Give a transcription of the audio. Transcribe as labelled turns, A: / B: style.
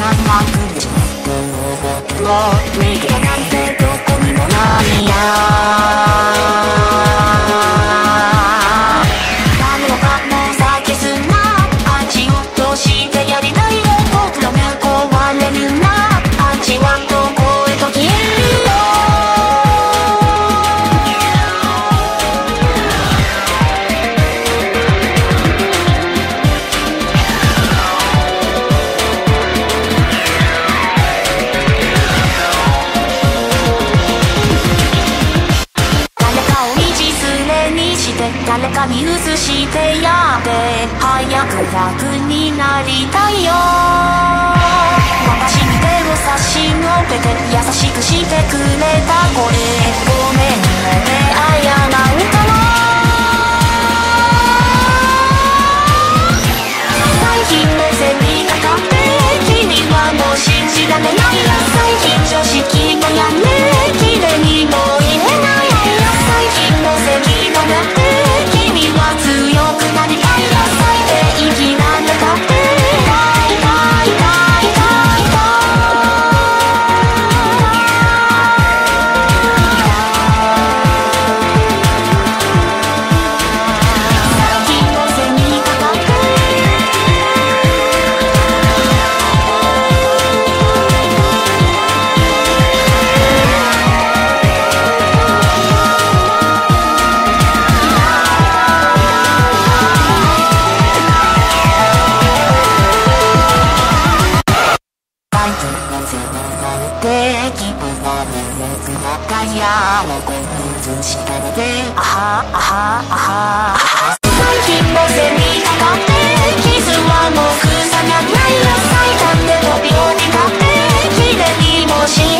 A: my mind. Blood. 道すれにして誰かに移してやって早く楽になりたいよ。私に手を差し伸べて優しくしてくれたこれごめんね。やめて水しかれてあはあは。あは最近も背にかかって傷はもう草がないよ。最短で飛び降りたって綺麗にもしな